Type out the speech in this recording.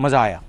मज़ा आया।